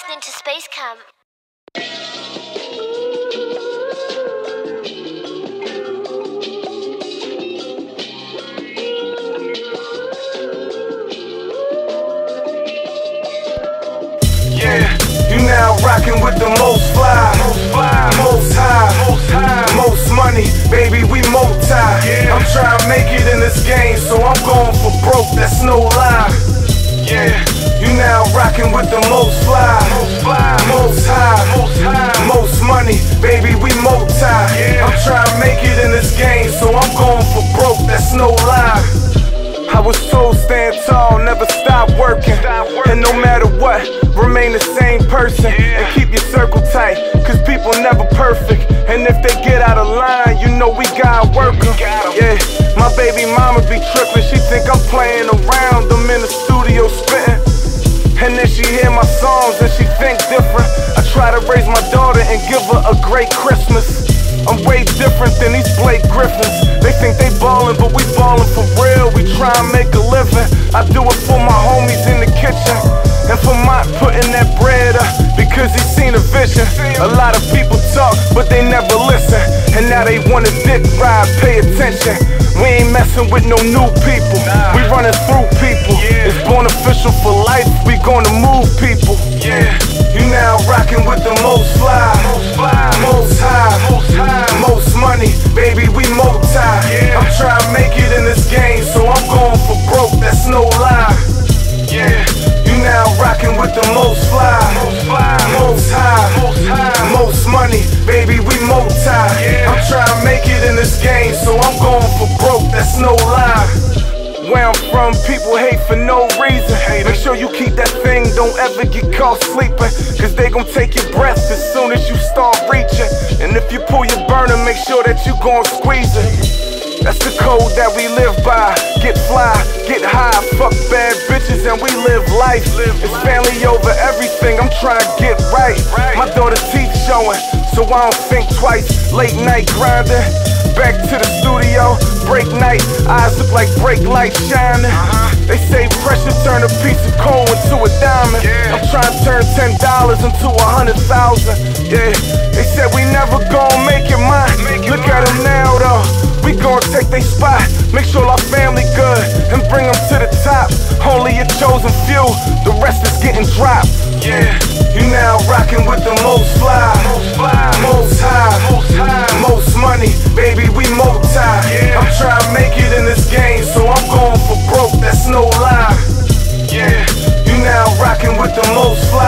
listening to Space Camp. Yeah, you now rocking with the most fly, most fly, most high, most high, most money, baby. We multi. Yeah. I'm trying to make it in this game, so I'm going for broke. That's no lie. Yeah, you now rocking with the most fly, most fly, most high, most high, most money, baby. We multi. Yeah. I'm trying to make it in this game, so I'm going for broke. That's no lie. I was told stand tall, never stop working. And no matter what, remain the same person. And keep your circle tight, cause people never perfect. And if they get out of line, you know we gotta work 'em. Yeah, my baby mama be tripping. She think I'm playing around. And then she hear my songs and she think different. I try to raise my daughter and give her a great Christmas. I'm way different than these Blake Griffins. They think they ballin', but we ballin' for real. We try and make a living. I do it for my homies in the kitchen. And for my putting that bread up because he seen a vision. A lot of people talk, but they never listen. Now they want a dick ride, pay attention. We ain't messing with no new people. We running through people. It's born official for life. We gonna move people. Yeah, you now rocking with the most fly, I'm from, people hate for no reason. Make sure you keep that thing, don't ever get caught sleeping. Cause they gon' take your breath as soon as you start reaching. And if you pull your burner, make sure that you gon' squeeze it. That's the code that we live by. Get fly, get high, fuck bad bitches, and we live life. It's family over everything, I'm trying to get right. My daughter's teeth showing, so I don't think twice. Late night grinding, back to the studio. Break night, eyes look like brake lights shining. Uh-huh. They say pressure turn a piece of coal into a diamond. I'm trying to turn ten dollars into a hundred thousand. Yeah, they said we never gon' make it mine. Look at them now though. We gon' take they spot, make sure our family good, and bring them to the top. Only a chosen few, the rest is getting dropped. Yeah, you now rocking with the most fly, most fly, most high, most high, most money, most fly,